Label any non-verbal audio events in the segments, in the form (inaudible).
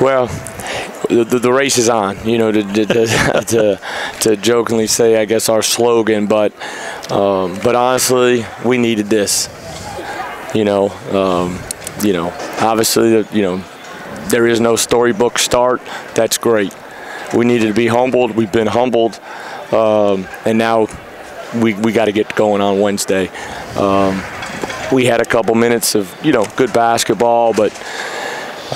Well, the, the, the, race is on. You know, to, to, (laughs) to, to, jokingly say, I guess our slogan, but um, but honestly, we needed this. You know, um, you know, obviously, you know, there is no storybook start. That's great. We needed to be humbled. We've been humbled, um, and now we we got to get going on Wednesday. Um, we had a couple minutes of you know good basketball, but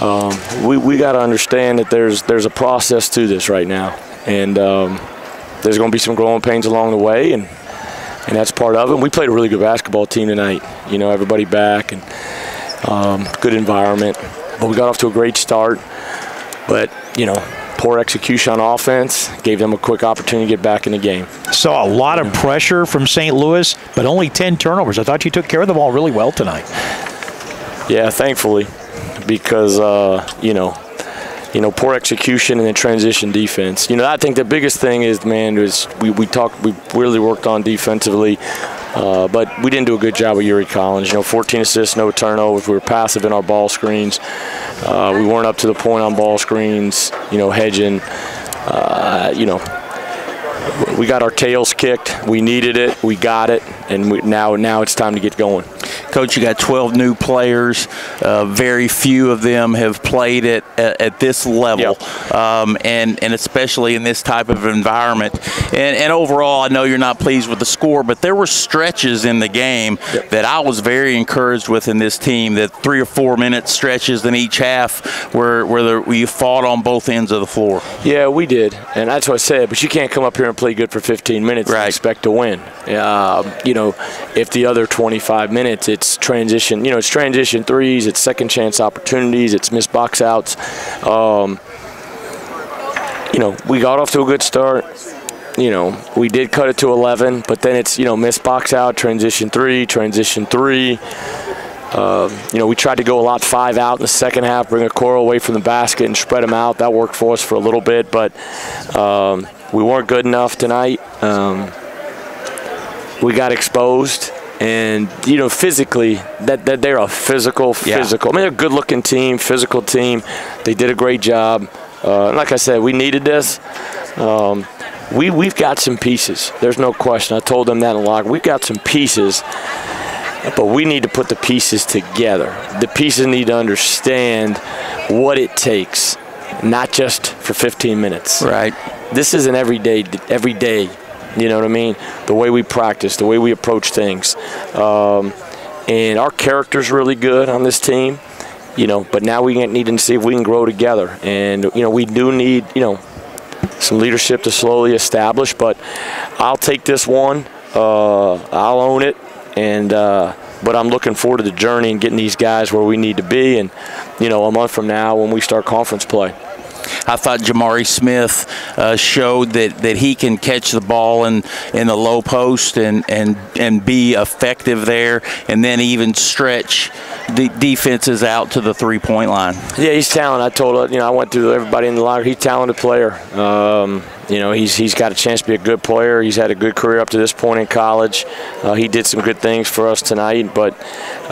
um, we we got to understand that there's there's a process to this right now, and um, there's going to be some growing pains along the way, and and that's part of it. And we played a really good basketball team tonight. You know, everybody back and um, good environment, but we got off to a great start. But you know, poor execution on offense gave them a quick opportunity to get back in the game. Saw a lot of pressure from St. Louis, but only 10 turnovers. I thought you took care of the ball really well tonight. Yeah, thankfully, because uh, you know, you know, poor execution and then transition defense. You know, I think the biggest thing is, man, is we, we talked, we really worked on defensively, uh, but we didn't do a good job with Yuri Collins. You know, 14 assists, no turnovers. We were passive in our ball screens. Uh, we weren't up to the point on ball screens. You know, hedging. Uh, you know, we got our tails kicked. We needed it. We got it, and we, now now it's time to get going. Coach, you got 12 new players. Uh, very few of them have played at, at, at this level, yep. um, and, and especially in this type of environment. And, and overall, I know you're not pleased with the score, but there were stretches in the game yep. that I was very encouraged with in this team, that three or four minute stretches in each half where, where, where you fought on both ends of the floor. Yeah, we did, and that's what I said, but you can't come up here and play good for 15 minutes right. and expect to win. Uh, you know, if the other 25 minutes, it's it's transition. You know, it's transition threes, it's second chance opportunities, it's missed box outs. Um, you know, we got off to a good start. You know, we did cut it to 11, but then it's you know missed box out, transition three, transition three. Uh, you know, we tried to go a lot five out in the second half, bring Okoro away from the basket and spread them out. That worked for us for a little bit, but um, we weren't good enough tonight. Um, we got exposed and you know physically that, that they're a physical physical. Yeah. I mean they're a good-looking team, physical team. They did a great job. Uh, like I said, we needed this. Um, we we've got some pieces. There's no question. I told them that in the locker. We've got some pieces, but we need to put the pieces together. The pieces need to understand what it takes, not just for 15 minutes. Right. This is an everyday everyday you know what I mean? The way we practice, the way we approach things. Um, and our character's really good on this team, you know, but now we need to see if we can grow together. And, you know, we do need, you know, some leadership to slowly establish, but I'll take this one. Uh, I'll own it. And, uh, but I'm looking forward to the journey and getting these guys where we need to be. And, you know, a month from now when we start conference play. I thought Jamari Smith uh, showed that, that he can catch the ball in, in the low post and, and, and be effective there, and then even stretch the defenses out to the three point line. Yeah, he's talented. I told you know I went through everybody in the locker. He's a talented player. Um, you know he's he's got a chance to be a good player. He's had a good career up to this point in college. Uh, he did some good things for us tonight, but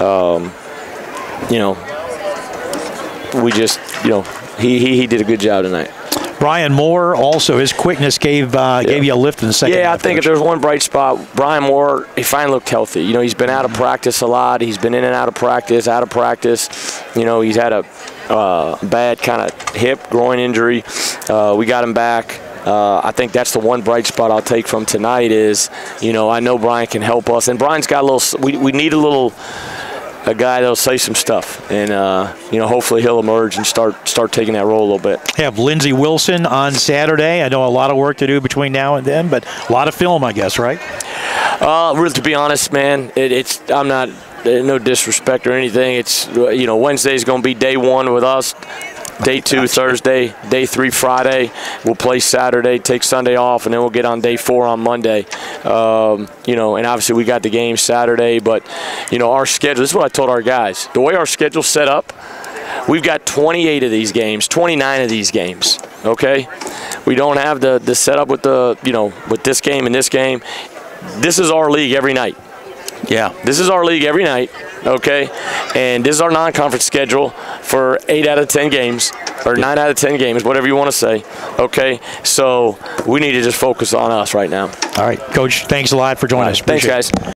um, you know we just you know he, he, he did a good job tonight. Brian Moore also his quickness gave uh, yeah. gave you a lift in the second. Yeah, I think if there's one bright spot, Brian Moore he finally looked healthy. You know, he's been out of practice a lot. He's been in and out of practice, out of practice. You know, he's had a uh, bad kind of hip groin injury. Uh, we got him back. Uh, I think that's the one bright spot I'll take from tonight is, you know, I know Brian can help us, and Brian's got a little. We, we need a little a guy that'll say some stuff, and uh, you know, hopefully he'll emerge and start start taking that role a little bit. Have Lindsey Wilson on Saturday. I know a lot of work to do between now and then, but a lot of film, I guess, right? Uh, really, to be honest, man, it, it's I'm not no disrespect or anything. It's you know Wednesday's going to be day one with us. Day two (laughs) Thursday, day three Friday. We'll play Saturday, take Sunday off, and then we'll get on day four on Monday. Um, you know, and obviously we got the game Saturday, but you know our schedule. This is what I told our guys. The way our schedule's set up, we've got 28 of these games, 29 of these games. Okay, we don't have the the setup with the you know with this game and this game. This is our league every night. Yeah, this is our league every night, okay? And this is our non-conference schedule for eight out of ten games. or nine out of ten games, whatever you want to say. Okay, so we need to just focus on us right now. All right, Coach. Thanks a lot for joining us. Thanks, Appreciate it. guys.